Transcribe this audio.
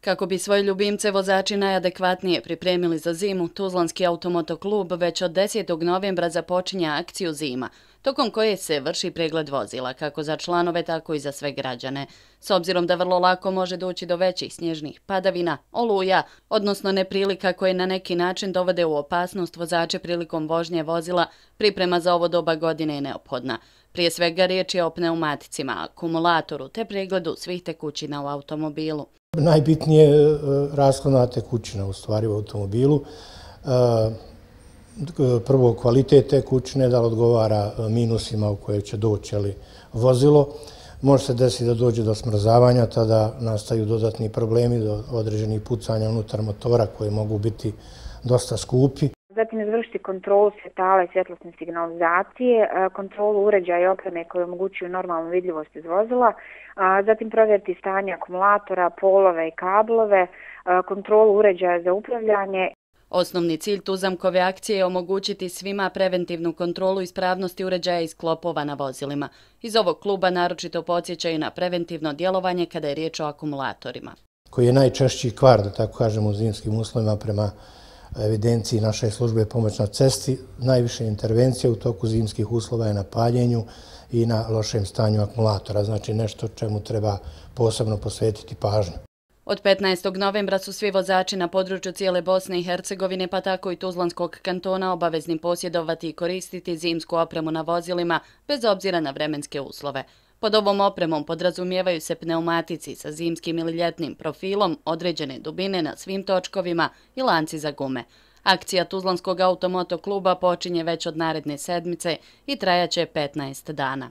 Kako bi svoje ljubimce vozači najadekvatnije pripremili za zimu, Tuzlanski automotoklub već od 10. novembra započinja akciju Zima, tokom koje se vrši pregled vozila, kako za članove, tako i za sve građane. S obzirom da vrlo lako može doći do većih snježnih padavina, oluja, odnosno neprilika koje na neki način dovode u opasnost vozače prilikom vožnje vozila, priprema za ovo doba godine je neophodna. Prije svega riječ je o pneumaticima, akumulatoru te pregledu svih tekućina u automobilu. Najbitnije je e, rashodna tekućina u stvari u automobilu. E, e, prvo kvalitet tekućine da odgovara e, minusima u koje će doći ali vozilo. Može se desiti da dođe do smrzavanja, tada nastaju dodatni problemi do određenih pucanja unutar motora koje mogu biti dosta skupi zatim izvršiti kontrolu svjetala i svjetlosne signalizacije, e, kontrolu uređaja i opreme koje omogućuju normalnu vidljivost iz vozila, zatim provjeriti stanje akumulatora, polove i kablove, e, kontrolu uređaja za upravljanje. Osnovni cilj Tuzamkove akcije je omogućiti svima preventivnu kontrolu ispravnosti uređaja i sklopova na vozilima. Iz ovog kluba naročito podsjećaju na preventivno djelovanje kada je riječ o akumulatorima. Koji je najčešći kvar, da tako kažemo, u zimskim uslovima prema evidenciji naše službe pomoć na cesti. Najviše intervencija u toku zimskih uslova je na paljenju i na lošem stanju akumulatora, znači nešto čemu treba posebno posvetiti pažnju. Od 15. novembra su svi vozači na području cijele Bosne i Hercegovine, pa tako i Tuzlanskog kantona, obavezni posjedovati i koristiti zimsku opremu na vozilima, bez obzira na vremenske uslove. Pod ovom opremom podrazumijevaju se pneumatici sa zimskim ili ljetnim profilom, određene dubine na svim točkovima i lanci za gume. Akcija Tuzlanskog automoto kluba počinje već od naredne sedmice i trajaće 15 dana.